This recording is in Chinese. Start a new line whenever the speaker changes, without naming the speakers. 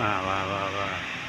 哇哇哇哇！哇哇